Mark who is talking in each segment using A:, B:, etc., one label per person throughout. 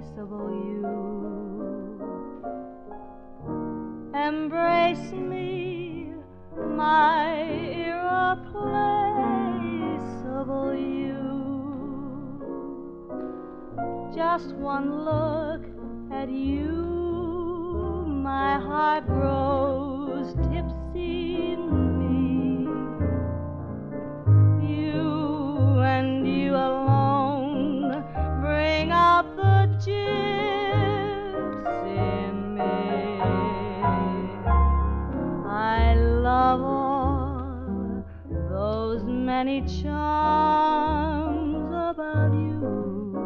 A: irreplaceable you. Embrace me, my irreplaceable you. Just one look at you, my heart grows tipsy many charms about you.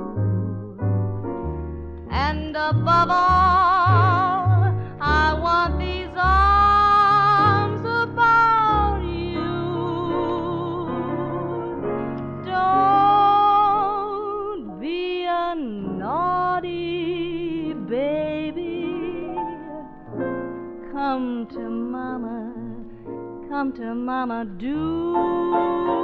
A: And above all, I want these arms about you. Don't be a naughty baby. Come to mama, come to mama, do.